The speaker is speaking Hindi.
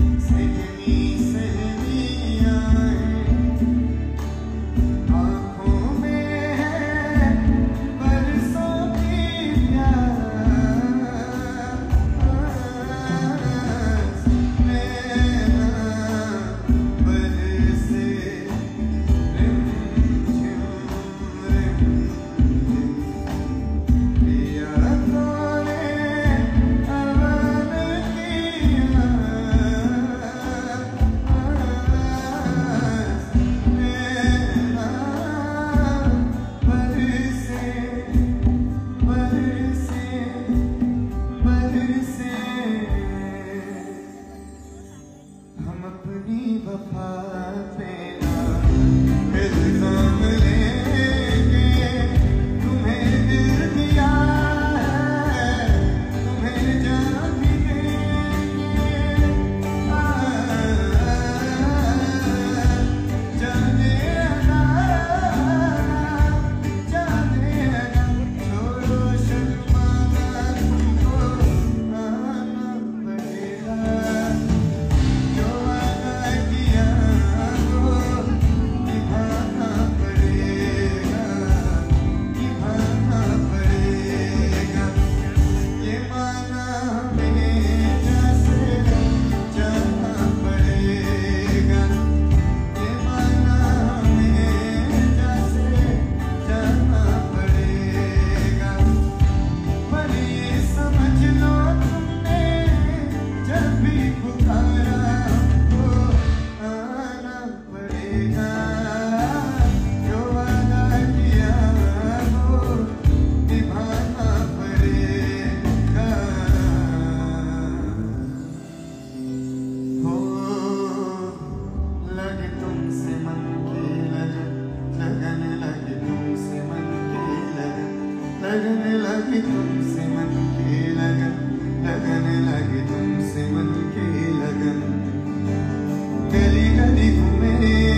Say to me. लगे तुमसे मन के लगन लगन लगे तुमसे मन के लगन। गली गली घूमे